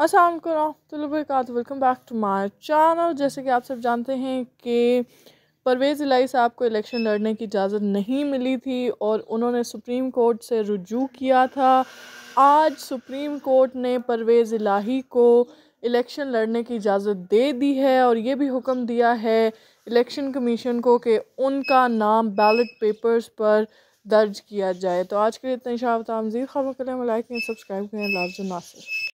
अस्सलाम वालेकुम welcome back to my channel जैसे कि आप सब जानते हैं कि परवेज़ इलाई साहब को इलेक्शन लड़ने की इजाज़त नहीं मिली थी और उन्होंने सुप्रीम कोर्ट से रुजू किया था। आज सुप्रीम कोर्ट ने परवेज़ इलाही को इलेक्शन लड़ने की इजाज़त दे दी है और ये भी हुक्म दिया है इलेक्शन कमीशन को कि उनका नाम बैलेट पेपर्स पर दर्ज किया जाए। तो आज के लिए इतने शाह तमजीद खबर करें लाइक सब्सक्राइब करें लाजो नासिर।